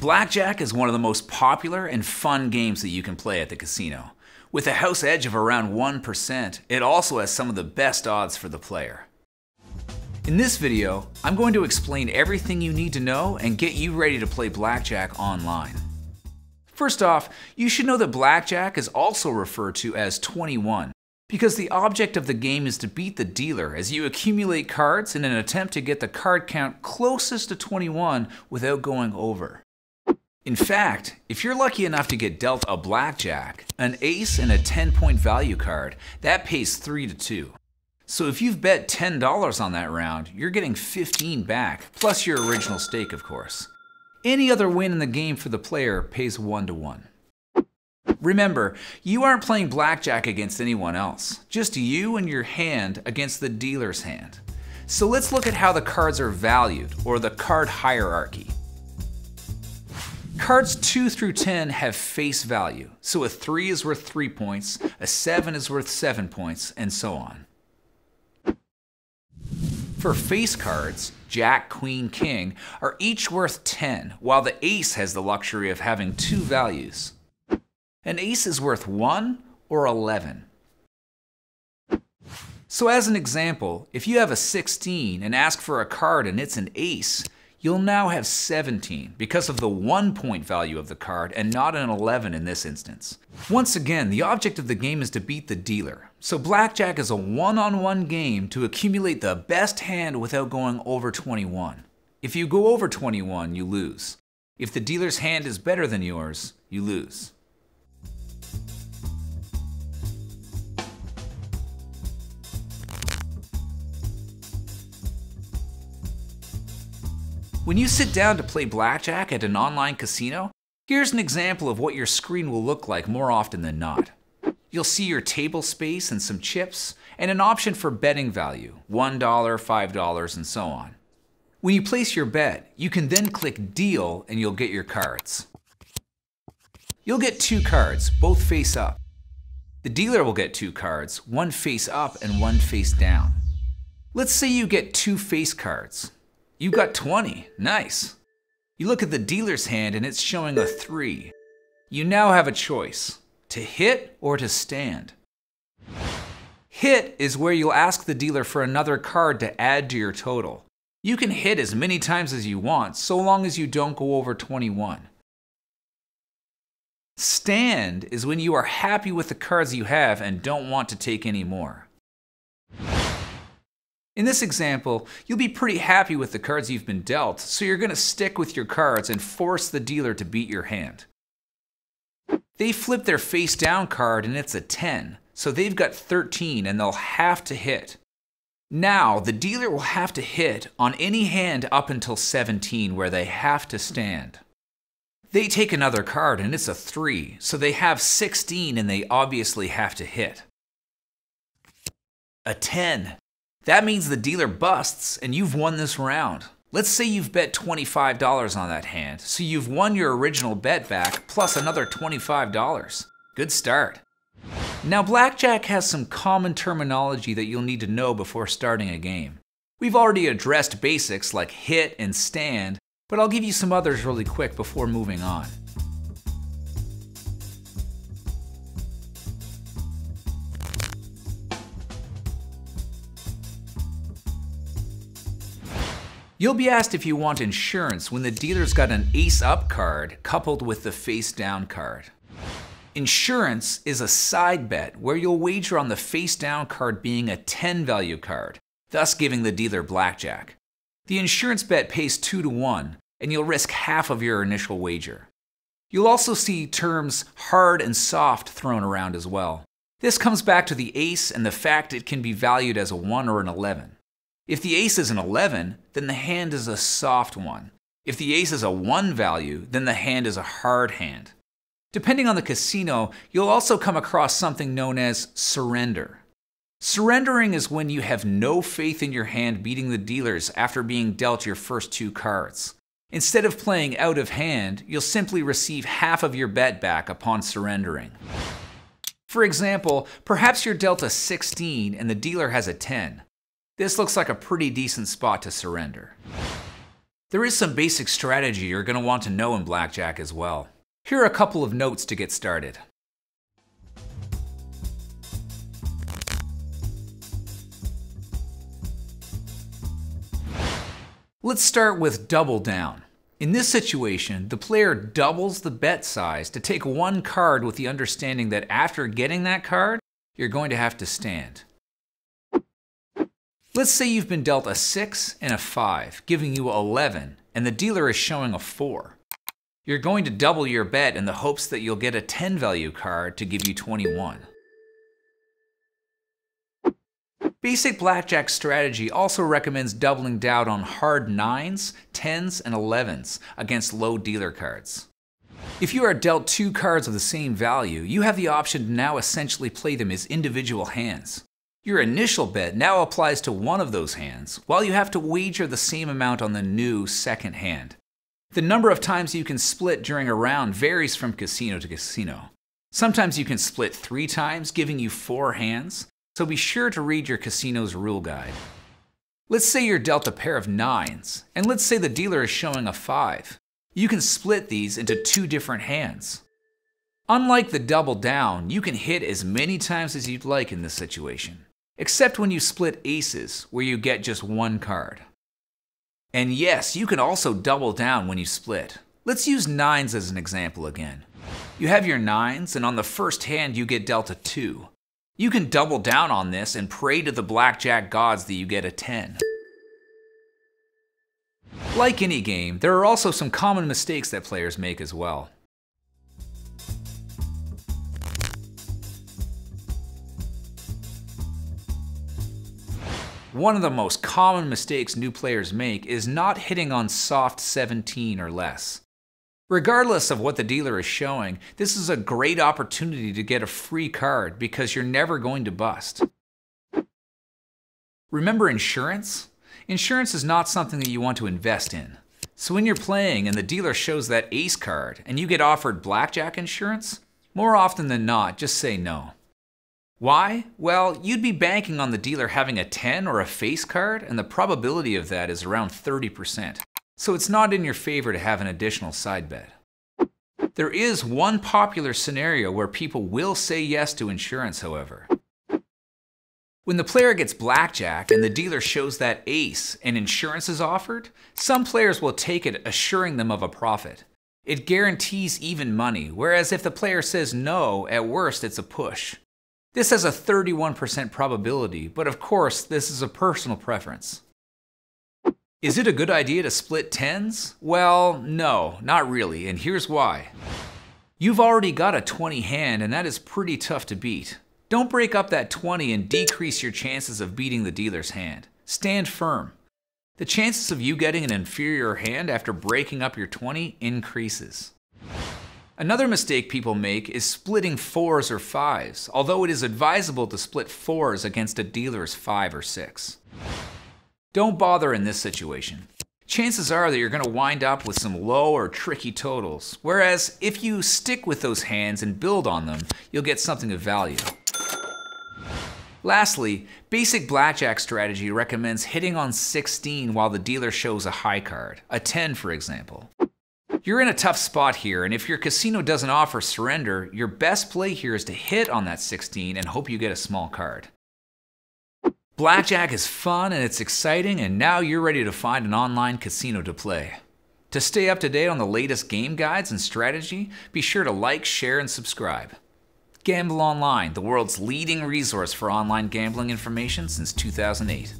Blackjack is one of the most popular and fun games that you can play at the casino. With a house edge of around 1%, it also has some of the best odds for the player. In this video, I'm going to explain everything you need to know and get you ready to play Blackjack online. First off, you should know that Blackjack is also referred to as 21, because the object of the game is to beat the dealer as you accumulate cards in an attempt to get the card count closest to 21 without going over. In fact, if you're lucky enough to get dealt a blackjack, an ace, and a 10 point value card, that pays 3 to 2. So if you've bet $10 on that round, you're getting 15 back, plus your original stake, of course. Any other win in the game for the player pays 1 to 1. Remember, you aren't playing blackjack against anyone else, just you and your hand against the dealer's hand. So let's look at how the cards are valued, or the card hierarchy. Cards 2 through 10 have face value, so a 3 is worth 3 points, a 7 is worth 7 points, and so on. For face cards, Jack, Queen, King are each worth 10, while the Ace has the luxury of having two values. An Ace is worth 1 or 11. So as an example, if you have a 16 and ask for a card and it's an Ace, you'll now have 17 because of the one point value of the card and not an 11 in this instance. Once again, the object of the game is to beat the dealer. So blackjack is a one-on-one -on -one game to accumulate the best hand without going over 21. If you go over 21, you lose. If the dealer's hand is better than yours, you lose. When you sit down to play blackjack at an online casino, here's an example of what your screen will look like more often than not. You'll see your table space and some chips, and an option for betting value $1, $5, and so on. When you place your bet, you can then click Deal and you'll get your cards. You'll get two cards, both face up. The dealer will get two cards, one face up and one face down. Let's say you get two face cards. You got 20. Nice. You look at the dealer's hand and it's showing a 3. You now have a choice to hit or to stand. Hit is where you'll ask the dealer for another card to add to your total. You can hit as many times as you want, so long as you don't go over 21. Stand is when you are happy with the cards you have and don't want to take any more. In this example, you'll be pretty happy with the cards you've been dealt, so you're going to stick with your cards and force the dealer to beat your hand. They flip their face down card and it's a 10, so they've got 13 and they'll have to hit. Now, the dealer will have to hit on any hand up until 17 where they have to stand. They take another card and it's a 3, so they have 16 and they obviously have to hit. A 10. That means the dealer busts and you've won this round. Let's say you've bet $25 on that hand, so you've won your original bet back plus another $25. Good start. Now, Blackjack has some common terminology that you'll need to know before starting a game. We've already addressed basics like hit and stand, but I'll give you some others really quick before moving on. You'll be asked if you want insurance when the dealer's got an ace up card coupled with the face down card. Insurance is a side bet where you'll wager on the face down card being a 10 value card, thus giving the dealer blackjack. The insurance bet pays 2 to 1, and you'll risk half of your initial wager. You'll also see terms hard and soft thrown around as well. This comes back to the ace and the fact it can be valued as a 1 or an 11. If the ace is an 11, then the hand is a soft one. If the ace is a 1 value, then the hand is a hard hand. Depending on the casino, you'll also come across something known as surrender. Surrendering is when you have no faith in your hand beating the dealers after being dealt your first two cards. Instead of playing out of hand, you'll simply receive half of your bet back upon surrendering. For example, perhaps you're dealt a 16 and the dealer has a 10. This looks like a pretty decent spot to surrender. There is some basic strategy you're going to want to know in blackjack as well. Here are a couple of notes to get started. Let's start with double down. In this situation, the player doubles the bet size to take one card with the understanding that after getting that card, you're going to have to stand. Let's say you've been dealt a 6 and a 5, giving you 11, and the dealer is showing a 4. You're going to double your bet in the hopes that you'll get a 10 value card to give you 21. Basic blackjack strategy also recommends doubling down on hard 9s, 10s, and 11s against low dealer cards. If you are dealt two cards of the same value, you have the option to now essentially play them as individual hands. Your initial bet now applies to one of those hands, while you have to wager the same amount on the new second hand. The number of times you can split during a round varies from casino to casino. Sometimes you can split three times, giving you four hands so be sure to read your casino's rule guide. Let's say you're dealt a pair of nines, and let's say the dealer is showing a five. You can split these into two different hands. Unlike the double down, you can hit as many times as you'd like in this situation, except when you split aces, where you get just one card. And yes, you can also double down when you split. Let's use nines as an example again. You have your nines, and on the first hand you get dealt a two. You can double down on this and pray to the blackjack gods that you get a 10. Like any game, there are also some common mistakes that players make as well. One of the most common mistakes new players make is not hitting on soft 17 or less. Regardless of what the dealer is showing, this is a great opportunity to get a free card because you're never going to bust. Remember insurance? Insurance is not something that you want to invest in. So when you're playing and the dealer shows that ace card and you get offered blackjack insurance, more often than not, just say no. Why? Well, you'd be banking on the dealer having a 10 or a face card, and the probability of that is around 30% so it's not in your favor to have an additional side bet. There is one popular scenario where people will say yes to insurance, however. When the player gets blackjack and the dealer shows that ace and insurance is offered, some players will take it, assuring them of a profit. It guarantees even money, whereas if the player says no, at worst it's a push. This has a 31% probability, but of course, this is a personal preference. Is it a good idea to split tens? Well, no, not really, and here's why. You've already got a 20 hand, and that is pretty tough to beat. Don't break up that 20 and decrease your chances of beating the dealer's hand. Stand firm. The chances of you getting an inferior hand after breaking up your 20 increases. Another mistake people make is splitting fours or fives, although it is advisable to split fours against a dealer's five or six. Don't bother in this situation. Chances are that you're going to wind up with some low or tricky totals, whereas if you stick with those hands and build on them, you'll get something of value. Lastly, basic blackjack strategy recommends hitting on 16 while the dealer shows a high card, a 10 for example. You're in a tough spot here, and if your casino doesn't offer surrender, your best play here is to hit on that 16 and hope you get a small card. Blackjack is fun and it's exciting, and now you're ready to find an online casino to play. To stay up to date on the latest game guides and strategy, be sure to like, share, and subscribe. Gamble Online, the world's leading resource for online gambling information since 2008.